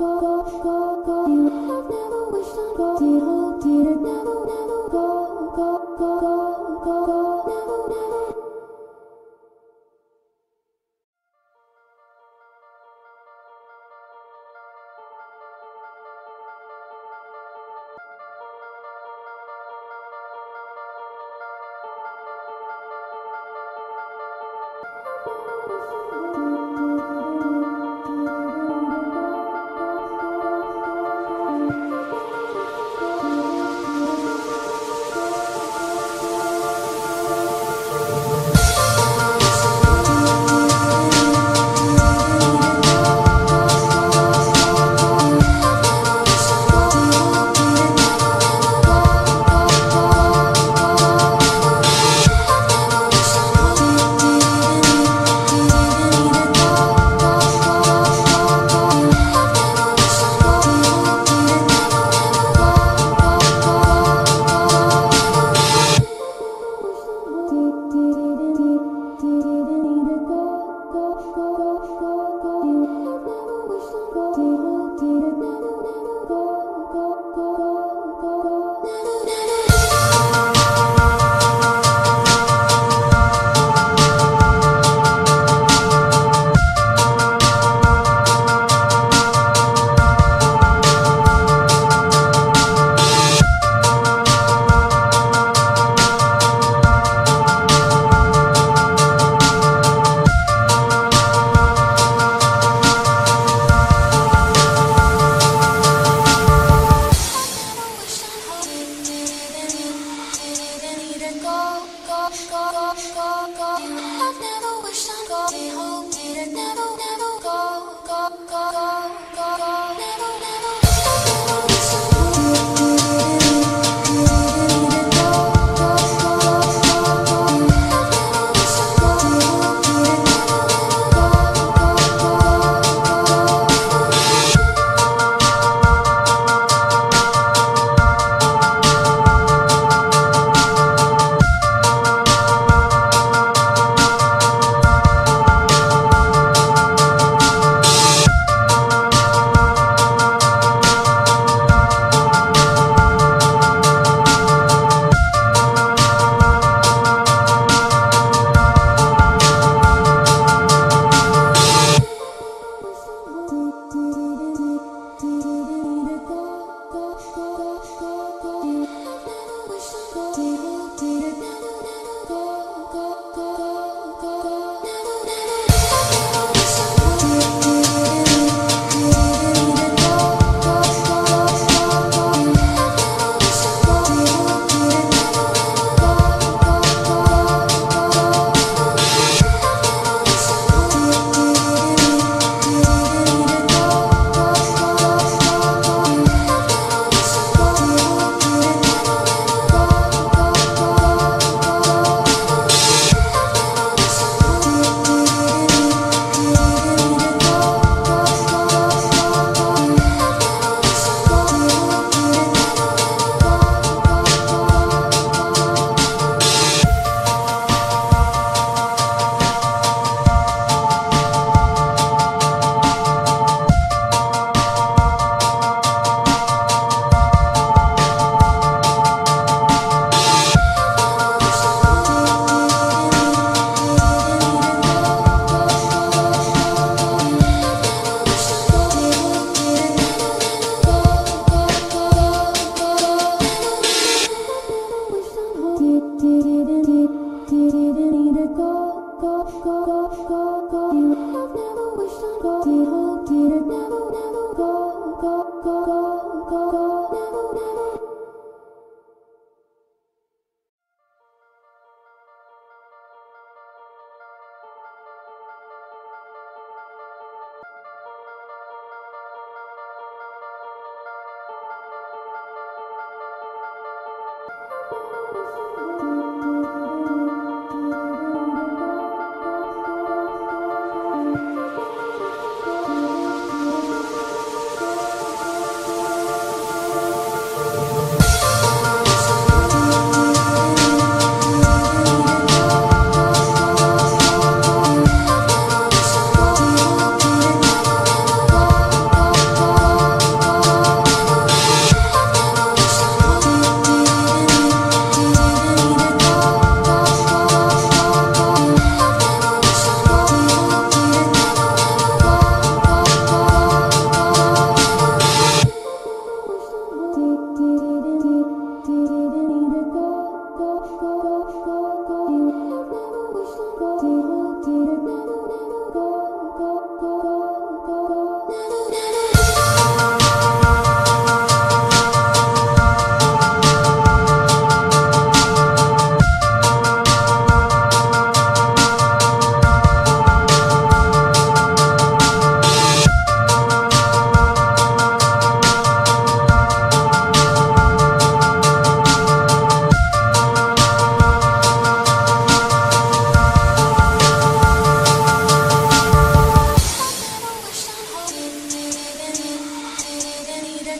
go, go, go, go. You have never wished on gold. Did hope, did it never, never go, go, go, go, go, go, never, never.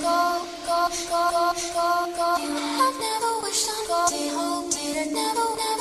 go, go, go, go, go, go. You have never wished on God. They hope Did it never, never.